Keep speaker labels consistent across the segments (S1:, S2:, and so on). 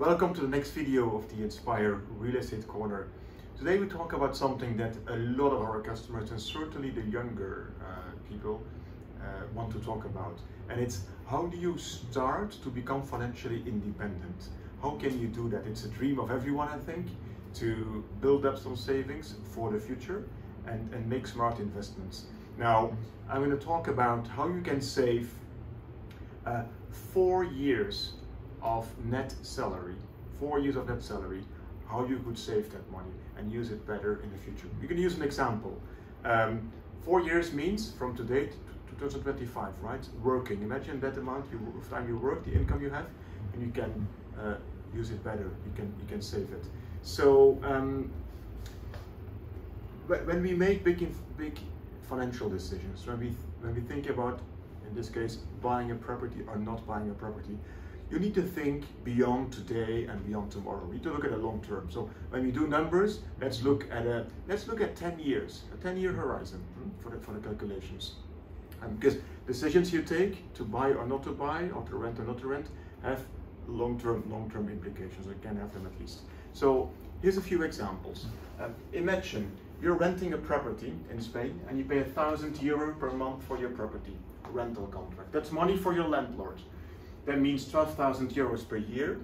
S1: Welcome to the next video of the Inspire Real Estate Corner. Today we talk about something that a lot of our customers and certainly the younger uh, people uh, want to talk about. And it's how do you start to become financially independent? How can you do that? It's a dream of everyone, I think, to build up some savings for the future and, and make smart investments. Now, I'm going to talk about how you can save uh, four years of net salary, four years of net salary, how you could save that money and use it better in the future. You can use an example. Um, four years means from today to 2025, right? Working. Imagine that amount you, of time you work, the income you have, and you can uh, use it better. You can you can save it. So um, when we make big big financial decisions, when we when we think about, in this case, buying a property or not buying a property, you need to think beyond today and beyond tomorrow. We need to look at a long term. So when we do numbers, let's look at a let's look at 10 years, a 10 year horizon hmm, for the for the calculations. Um, because decisions you take to buy or not to buy, or to rent or not to rent, have long-term long-term implications. Or can have them at least. So here's a few examples. Um, imagine you're renting a property in Spain and you pay a thousand euro per month for your property rental contract. That's money for your landlord. That means 12,000 euros per year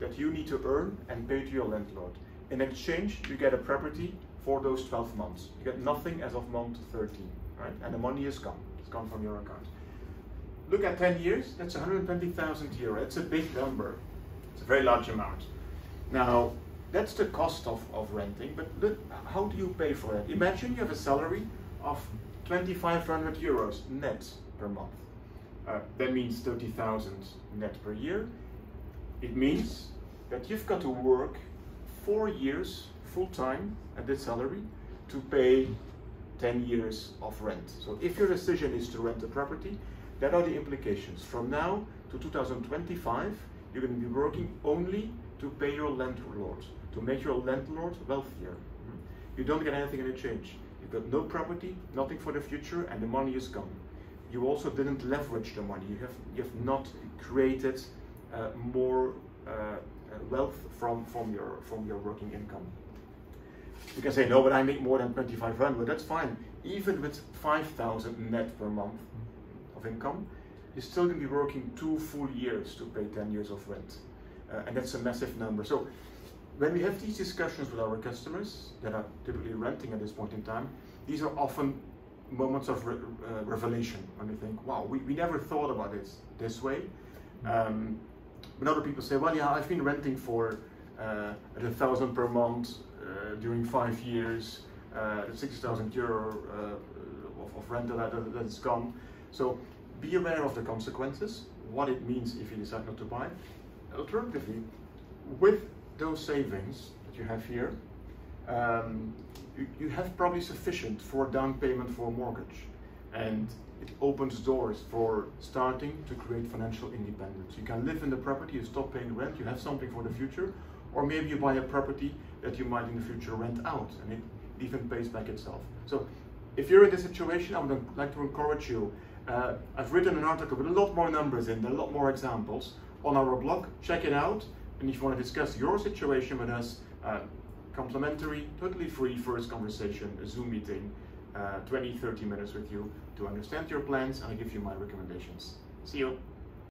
S1: that you need to earn and pay to your landlord. In exchange, you get a property for those 12 months. You get nothing as of month 13, right? And the money is gone. It's gone from your account. Look at 10 years, that's 120,000 euro. It's a big number. It's a very large amount. Now, that's the cost of, of renting, but look, how do you pay for that? Imagine you have a salary of 2,500 euros net per month. Uh, that means 30,000 net per year. It means that you've got to work four years full time at this salary to pay 10 years of rent. So if your decision is to rent a property, that are the implications. From now to 2025, you're going to be working only to pay your landlord, to make your landlord wealthier. You don't get anything in exchange. You've got no property, nothing for the future, and the money is gone you also didn't leverage the money. You have you have not created uh, more uh, uh, wealth from from your from your working income. You can say no, but I make more than twenty five hundred. That's fine. Even with five thousand net per month of income, you're still going to be working two full years to pay ten years of rent, uh, and that's a massive number. So. When we have these discussions with our customers that are typically renting at this point in time, these are often moments of re uh, revelation when you think, wow, we, we never thought about it this way. Um, but other people say, well, yeah, I've been renting for uh, at a thousand per month uh, during five years, uh, 60,000 euro uh, of, of rental that, that's gone. So be aware of the consequences, what it means if you decide not to buy. Alternatively, with those savings that you have here, um, you, have probably sufficient for a down payment for a mortgage. And it opens doors for starting to create financial independence. You can live in the property, you stop paying rent, you have something for the future, or maybe you buy a property that you might in the future rent out and it even pays back itself. So if you're in this situation, I would like to encourage you. Uh, I've written an article with a lot more numbers in, a lot more examples on our blog. Check it out. And if you want to discuss your situation with us, uh, complimentary, totally free first conversation, a Zoom meeting, uh, 20, 30 minutes with you to understand your plans and I give you my recommendations. See you.